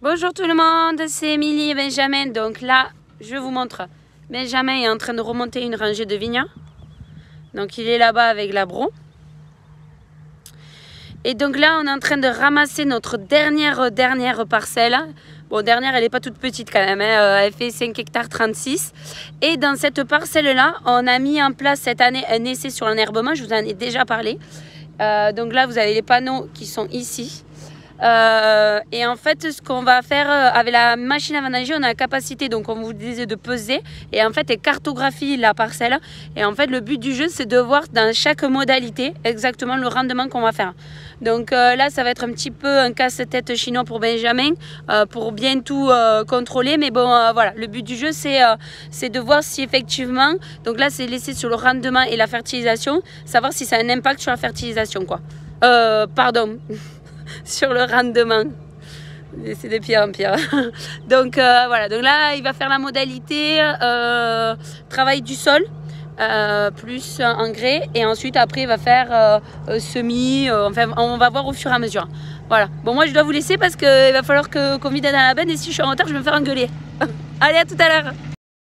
Bonjour tout le monde, c'est Émilie et Benjamin. Donc là, je vous montre. Benjamin est en train de remonter une rangée de vignes. Donc il est là-bas avec la bro. Et donc là, on est en train de ramasser notre dernière, dernière parcelle. Bon, dernière, elle n'est pas toute petite quand même. Hein. Euh, elle fait 5 hectares 36. Et dans cette parcelle-là, on a mis en place cette année un essai sur l'enherbement. Je vous en ai déjà parlé. Euh, donc là, vous avez les panneaux qui sont ici. Euh, et en fait, ce qu'on va faire euh, avec la machine à vendanger, on a la capacité, donc on vous disait, de peser et en fait, elle cartographie la parcelle. Et en fait, le but du jeu, c'est de voir dans chaque modalité exactement le rendement qu'on va faire. Donc euh, là, ça va être un petit peu un casse-tête chinois pour Benjamin pour bien tout contrôler. Mais bon, voilà, le but du jeu, c'est c'est de voir si effectivement, donc là, c'est laissé sur le rendement et la fertilisation, savoir si ça a un impact sur la fertilisation, quoi. pardon. sur le rendement. C'est de pire en pire. donc euh, voilà, donc là il va faire la modalité euh, travail du sol. Euh, plus engrais et ensuite après il va faire semis enfin on va voir au fur et à mesure voilà bon moi je dois vous laisser parce qu'il va falloir qu'on vide dans la benne et si je suis en retard je vais me faire engueuler allez à tout à l'heure